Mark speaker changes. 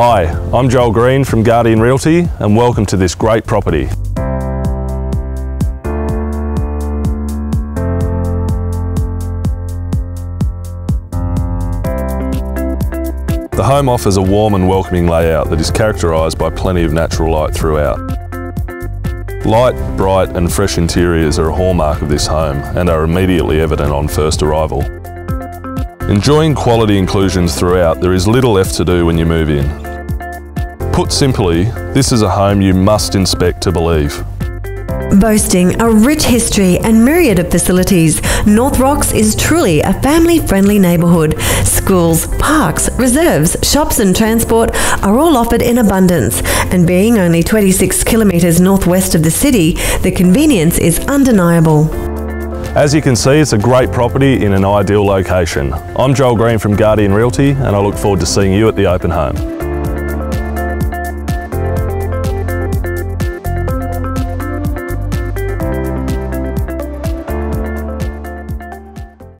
Speaker 1: Hi, I'm Joel Green from Guardian Realty and welcome to this great property. The home offers a warm and welcoming layout that is characterised by plenty of natural light throughout. Light, bright and fresh interiors are a hallmark of this home and are immediately evident on first arrival. Enjoying quality inclusions throughout, there is little left to do when you move in. Put simply, this is a home you must inspect to believe.
Speaker 2: Boasting a rich history and myriad of facilities, North Rocks is truly a family friendly neighbourhood. Schools, parks, reserves, shops, and transport are all offered in abundance. And being only 26 kilometres northwest of the city, the convenience is undeniable.
Speaker 1: As you can see, it's a great property in an ideal location. I'm Joel Green from Guardian Realty and I look forward to seeing you at the open home.